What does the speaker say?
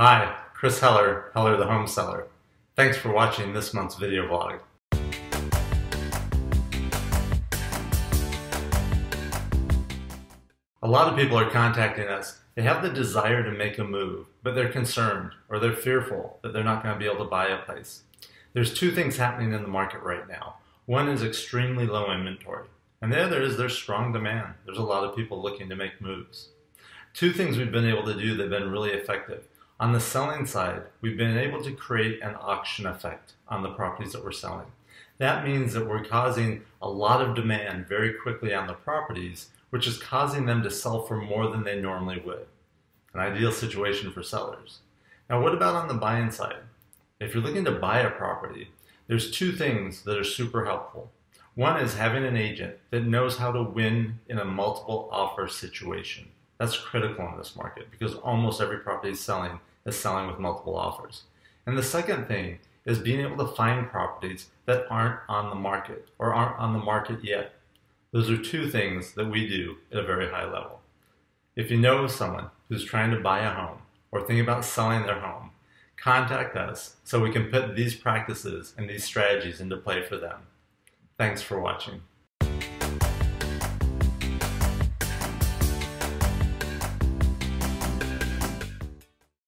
Hi, Chris Heller, Heller the Home Seller. Thanks for watching this month's video vlog. A lot of people are contacting us. They have the desire to make a move, but they're concerned or they're fearful that they're not going to be able to buy a place. There's two things happening in the market right now. One is extremely low inventory, and the other is there's strong demand. There's a lot of people looking to make moves. Two things we've been able to do that have been really effective. On the selling side, we've been able to create an auction effect on the properties that we're selling. That means that we're causing a lot of demand very quickly on the properties, which is causing them to sell for more than they normally would. An ideal situation for sellers. Now, what about on the buying side? If you're looking to buy a property, there's two things that are super helpful. One is having an agent that knows how to win in a multiple offer situation. That's critical in this market because almost every property selling is selling with multiple offers. And the second thing is being able to find properties that aren't on the market or aren't on the market yet. Those are two things that we do at a very high level. If you know someone who's trying to buy a home or thinking about selling their home, contact us so we can put these practices and these strategies into play for them. Thanks for watching.